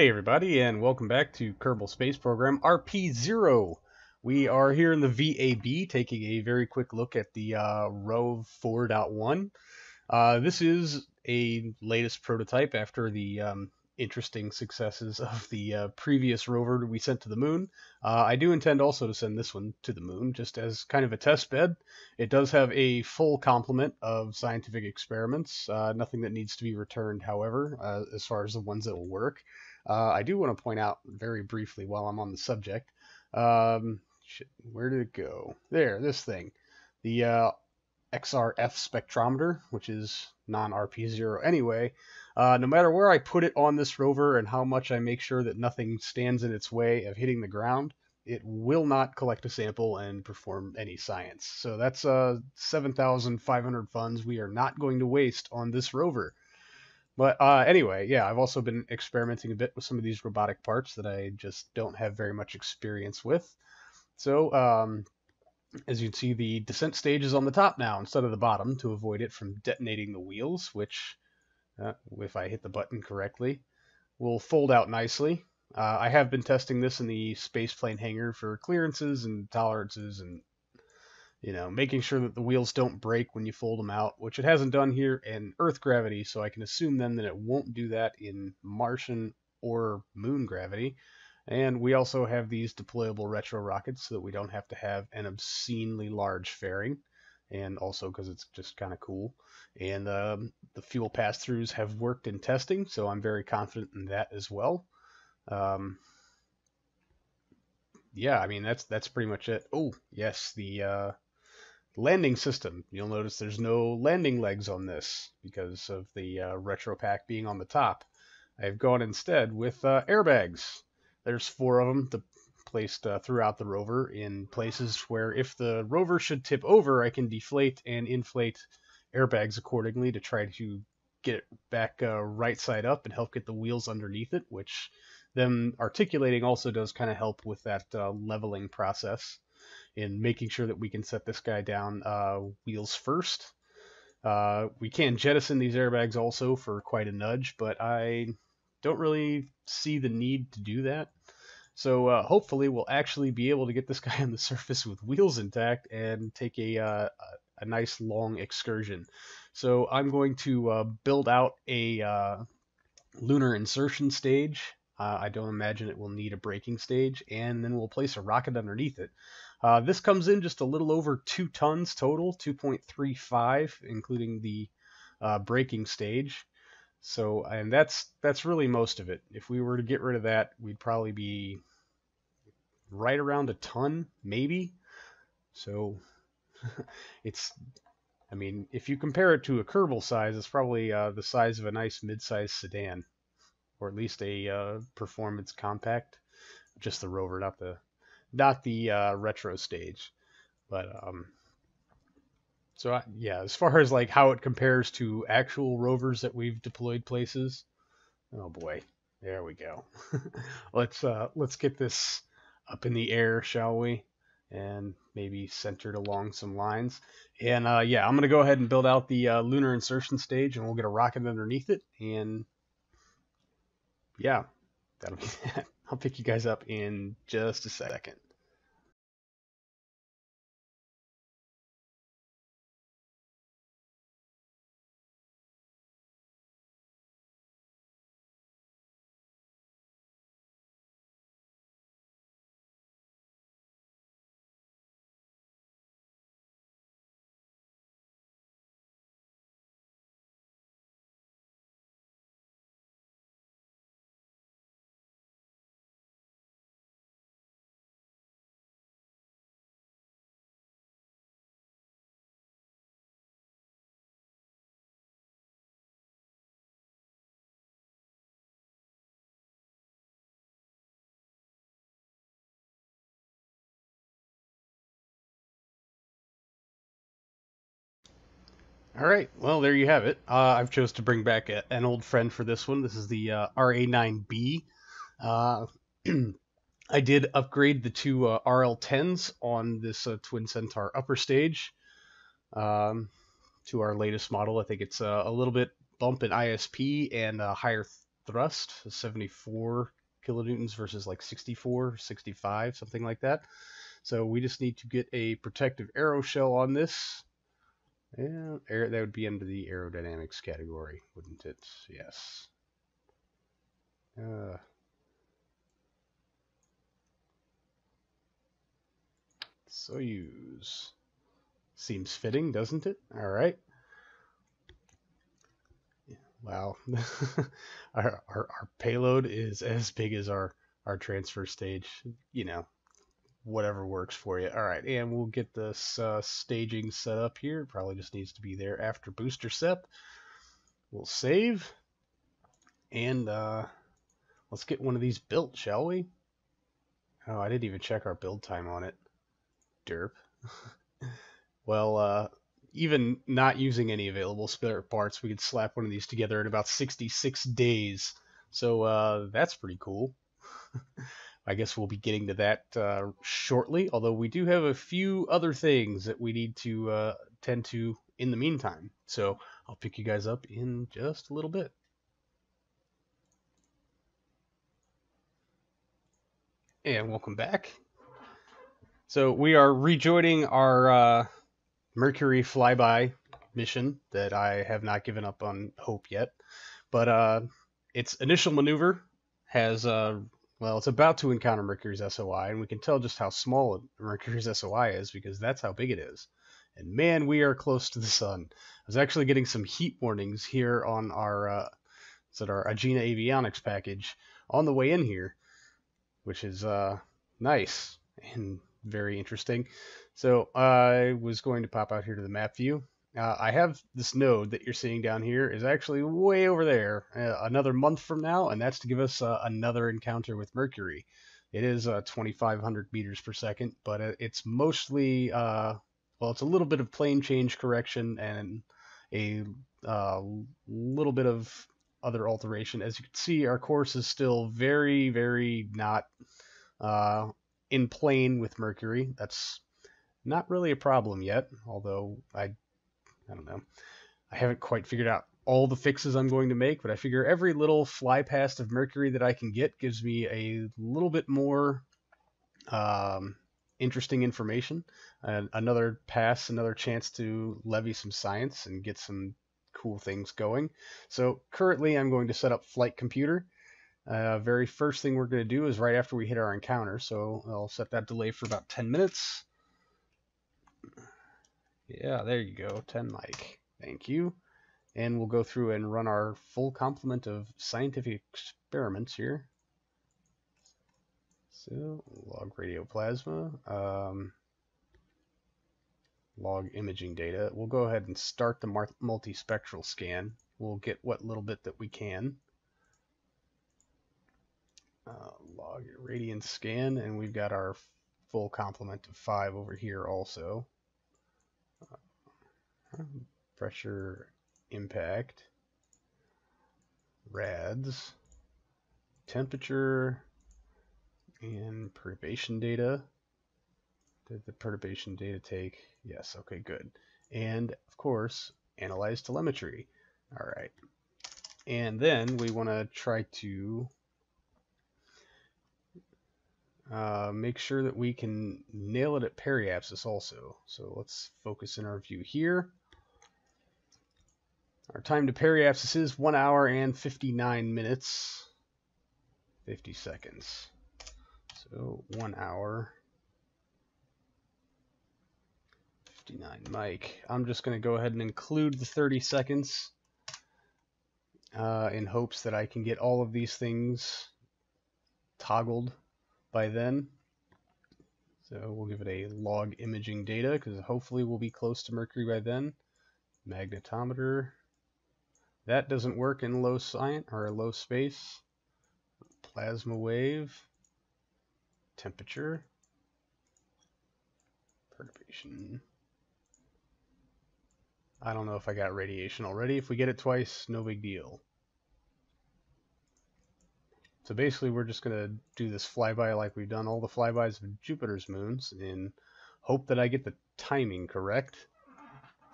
Hey everybody, and welcome back to Kerbal Space Program RP0. We are here in the VAB, taking a very quick look at the uh, Rove 4.1. Uh, this is a latest prototype after the um, interesting successes of the uh, previous rover we sent to the moon. Uh, I do intend also to send this one to the moon, just as kind of a test bed. It does have a full complement of scientific experiments, uh, nothing that needs to be returned, however, uh, as far as the ones that will work. Uh, I do want to point out very briefly while I'm on the subject. Um, shit, where did it go? There, this thing. The uh, XRF spectrometer, which is non RP0 anyway, uh, no matter where I put it on this rover and how much I make sure that nothing stands in its way of hitting the ground, it will not collect a sample and perform any science. So that's uh, 7,500 funds we are not going to waste on this rover. But uh, anyway, yeah, I've also been experimenting a bit with some of these robotic parts that I just don't have very much experience with. So um, as you can see, the descent stage is on the top now instead of the bottom to avoid it from detonating the wheels, which, uh, if I hit the button correctly, will fold out nicely. Uh, I have been testing this in the spaceplane hangar for clearances and tolerances and, you know, making sure that the wheels don't break when you fold them out, which it hasn't done here in Earth gravity, so I can assume then that it won't do that in Martian or moon gravity. And we also have these deployable retro rockets so that we don't have to have an obscenely large fairing. And also because it's just kind of cool. And um, the fuel pass-throughs have worked in testing, so I'm very confident in that as well. Um, yeah, I mean that's that's pretty much it. Oh, yes, the uh, landing system. You'll notice there's no landing legs on this because of the uh, retro pack being on the top. I've gone instead with uh, airbags. There's four of them placed uh, throughout the rover in places where if the rover should tip over, I can deflate and inflate airbags accordingly to try to get it back uh, right side up and help get the wheels underneath it, which them articulating also does kind of help with that uh, leveling process in making sure that we can set this guy down uh, wheels first. Uh, we can jettison these airbags also for quite a nudge, but I don't really see the need to do that. So uh, hopefully we'll actually be able to get this guy on the surface with wheels intact and take a, uh, a nice long excursion. So I'm going to uh, build out a uh, lunar insertion stage. Uh, I don't imagine it will need a braking stage, and then we'll place a rocket underneath it. Uh, this comes in just a little over two tons total, 2.35, including the braking stage. So, and that's that's really most of it. If we were to get rid of that, we'd probably be right around a ton, maybe. So, it's, I mean, if you compare it to a Kerbal size, it's probably uh, the size of a nice mid-sized sedan, or at least a uh, performance compact. Just the rover, not the not the uh, retro stage. But um, so I, yeah, as far as like how it compares to actual rovers that we've deployed places, oh boy, there we go. let's uh, let's get this up in the air, shall we? And maybe centered along some lines. And uh, yeah, I'm gonna go ahead and build out the uh, lunar insertion stage, and we'll get a rocket underneath it. And yeah, that'll be that. I'll pick you guys up in just a second. All right, well there you have it. Uh, I've chose to bring back a, an old friend for this one. This is the uh, RA9B. Uh, I did upgrade the two uh, RL10s on this uh, Twin Centaur upper stage um, to our latest model. I think it's uh, a little bit bump in ISP and a higher thrust, 74 kilonewtons versus like 64, 65, something like that. So we just need to get a protective aero shell on this. Yeah, air, that would be under the aerodynamics category, wouldn't it? Yes. Uh, Soyuz. Seems fitting, doesn't it? All right. Wow. our, our, our payload is as big as our, our transfer stage. You know, whatever works for you. All right, and we'll get this uh, staging set up here. Probably just needs to be there after booster sep. We'll save. And uh, let's get one of these built, shall we? Oh, I didn't even check our build time on it. Derp. well, uh, even not using any available spare parts, we could slap one of these together in about 66 days. So uh, that's pretty cool. I guess we'll be getting to that uh, shortly, although we do have a few other things that we need to uh, tend to in the meantime. So I'll pick you guys up in just a little bit. And welcome back. So we are rejoining our uh, Mercury flyby mission that I have not given up on hope yet. But uh, its initial maneuver has, uh, well, it's about to encounter Mercury's SOI, and we can tell just how small Mercury's SOI is because that's how big it is. And man, we are close to the sun. I was actually getting some heat warnings here on our, uh, our Agena avionics package on the way in here, which is uh, nice and very interesting. So I was going to pop out here to the map view. Uh, I have this node that you're seeing down here is actually way over there, uh, another month from now, and that's to give us uh, another encounter with Mercury. It is uh, 2,500 meters per second, but it's mostly, uh, well, it's a little bit of plane change correction and a uh, little bit of other alteration. As you can see, our course is still very, very not in plane with Mercury. That's not really a problem yet, although I I don't know. I haven't quite figured out all the fixes I'm going to make, but I figure every little fly past of Mercury that I can get gives me a little bit more um, interesting information. Uh, another pass, another chance to levy some science and get some cool things going. So currently I'm going to set up flight computer. Uh, very first thing we're going to do is right after we hit our encounter. So I'll set that delay for about 10 minutes. Yeah, there you go. 10 mic. Thank you. And we'll go through and run our full complement of scientific experiments here. So, log radioplasma, um, log imaging data. We'll go ahead and start the multispectral scan. We'll get what little bit that we can. Uh, log radiance scan, and we've got our full complement of five over here also pressure impact, rads, temperature, and perturbation data. Did the perturbation data take? Yes, okay, good. And of course, analyze telemetry. All right. And then we want to try to uh, make sure that we can nail it at periapsis also. So let's focus in our view here. Our time to periapsis is 1 hour and 59 minutes, 50 seconds. So 1 hour, 59 mic. I'm just going to go ahead and include the 30 seconds uh, in hopes that I can get all of these things toggled by then. So we'll give it a log imaging data because hopefully we'll be close to Mercury by then. Magnetometer. That doesn't work in low science or low space. Plasma wave. Temperature. Perturbation. I don't know if I got radiation already. If we get it twice, no big deal. So basically we're just going to do this flyby like we've done all the flybys of Jupiter's moons and hope that I get the timing correct.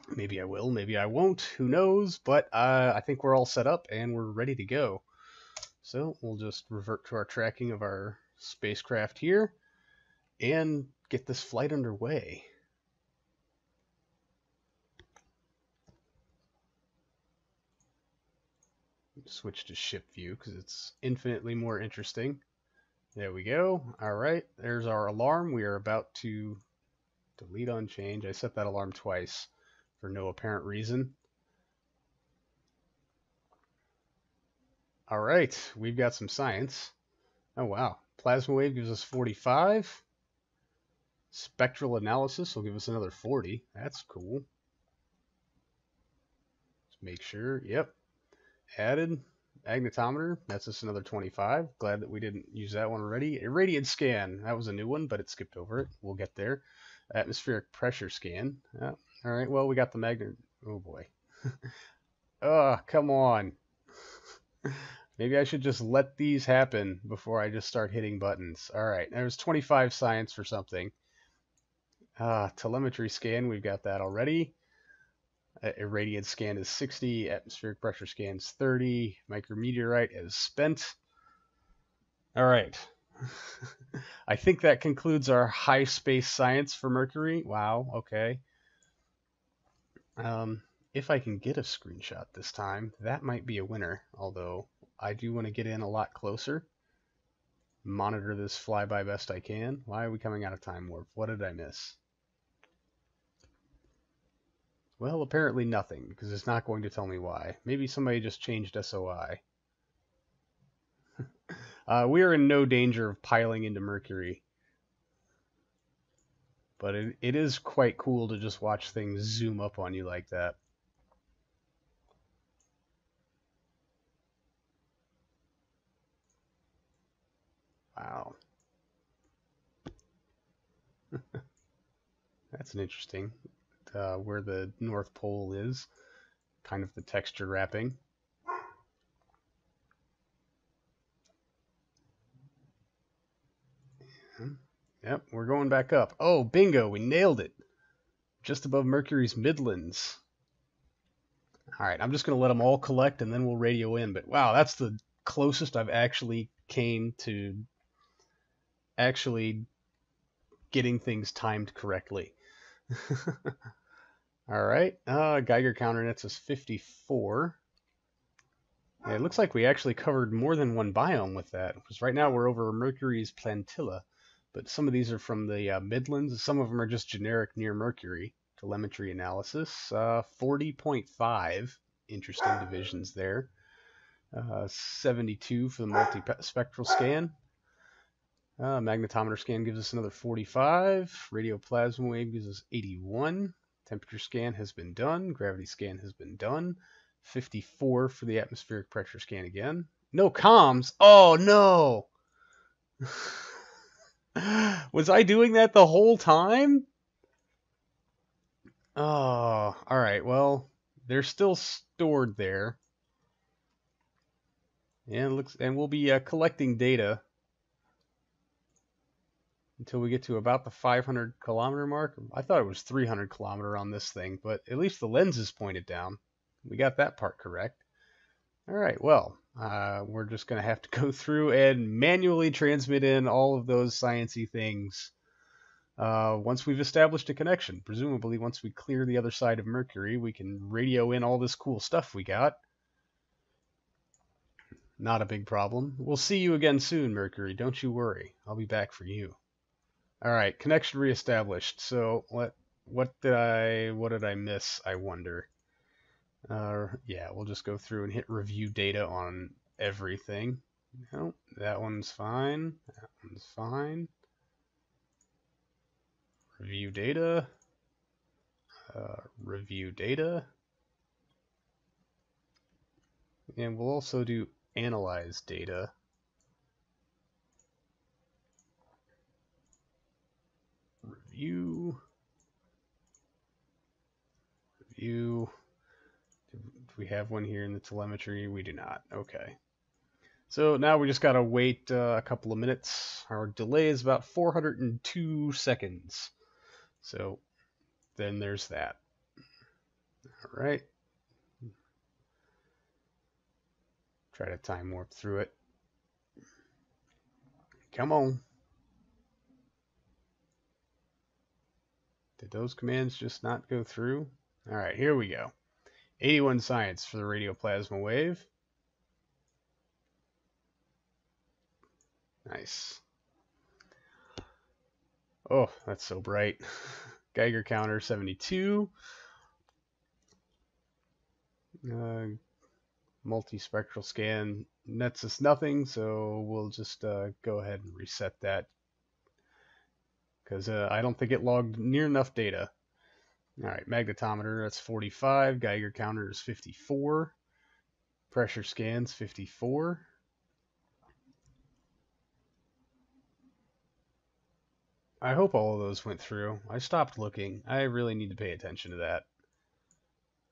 Maybe I will, maybe I won't, who knows, but uh, I think we're all set up and we're ready to go. So we'll just revert to our tracking of our spacecraft here and get this flight underway. Switch to ship view because it's infinitely more interesting. There we go. All right, there's our alarm. We are about to delete on change. I set that alarm twice for no apparent reason. All right, we've got some science. Oh, wow. Plasma wave gives us 45. Spectral analysis will give us another 40. That's cool. Let's make sure. Yep. Added. Magnetometer. That's just another 25. Glad that we didn't use that one already. Irradiance scan. That was a new one, but it skipped over it. We'll get there. Atmospheric pressure scan. All right. Well, we got the magnet. Oh, boy. oh, come on. Maybe I should just let these happen before I just start hitting buttons. All right, there's 25 science for something. Uh, telemetry scan, we've got that already. Uh, irradiance scan is 60, atmospheric pressure scan is 30, micrometeorite is spent. All right. I think that concludes our high space science for Mercury. Wow, okay. Um, if I can get a screenshot this time, that might be a winner, although I do want to get in a lot closer. Monitor this flyby best I can. Why are we coming out of time warp? What did I miss? Well, apparently nothing, because it's not going to tell me why. Maybe somebody just changed SOI. uh, we are in no danger of piling into Mercury. But it, it is quite cool to just watch things zoom up on you like that. Wow. That's an interesting uh, where the North Pole is, kind of the texture wrapping. Yep, we're going back up. Oh, bingo, we nailed it. Just above Mercury's Midlands. All right, I'm just going to let them all collect and then we'll radio in. But wow, that's the closest I've actually came to actually getting things timed correctly. All right, uh, Geiger counter nets is 54. Yeah, it looks like we actually covered more than one biome with that, because right now we're over Mercury's Plantilla, but some of these are from the uh, Midlands. Some of them are just generic near Mercury telemetry analysis. Uh, 40.5 interesting divisions there. Uh, 72 for the multispectral scan. Uh, magnetometer scan gives us another 45. Radio plasma wave gives us 81. Temperature scan has been done. Gravity scan has been done. 54 for the atmospheric pressure scan again. No comms. Oh no. Was I doing that the whole time? Oh, all right. Well, they're still stored there. And looks, and we'll be uh, collecting data until we get to about the 500 kilometer mark. I thought it was 300 kilometer on this thing, but at least the lens is pointed down. We got that part correct. All right, well, uh, we're just going to have to go through and manually transmit in all of those sciency things uh, once we've established a connection. Presumably, once we clear the other side of Mercury, we can radio in all this cool stuff we got. Not a big problem. We'll see you again soon, Mercury. Don't you worry. I'll be back for you. All right, connection reestablished. So what what did I what did I miss? I wonder. Uh, yeah, we'll just go through and hit review data on everything. No, that one's fine. That one's fine. Review data. Uh, review data. And we'll also do analyze data. review. Review. We have one here in the telemetry? We do not. Okay. So now we just got to wait uh, a couple of minutes. Our delay is about 402 seconds. So then there's that. All right. Try to time warp through it. Come on. Did those commands just not go through? All right, here we go. 81 science for the radioplasma wave. Nice. Oh, that's so bright. Geiger counter 72. Uh, multispectral scan nets us nothing, so we'll just uh, go ahead and reset that because uh, I don't think it logged near enough data. All right, magnetometer, that's 45. Geiger counter is 54. Pressure scans, 54. I hope all of those went through. I stopped looking. I really need to pay attention to that.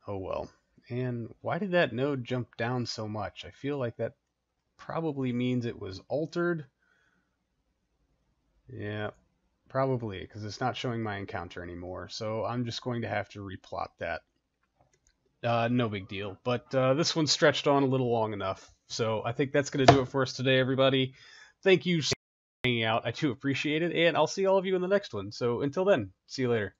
Oh well. And why did that node jump down so much? I feel like that probably means it was altered. Yeah, probably, because it's not showing my encounter anymore. So I'm just going to have to replot that. Uh, no big deal. But uh, this one stretched on a little long enough. So I think that's going to do it for us today, everybody. Thank you so much for hanging out. I do appreciate it. And I'll see all of you in the next one. So until then, see you later.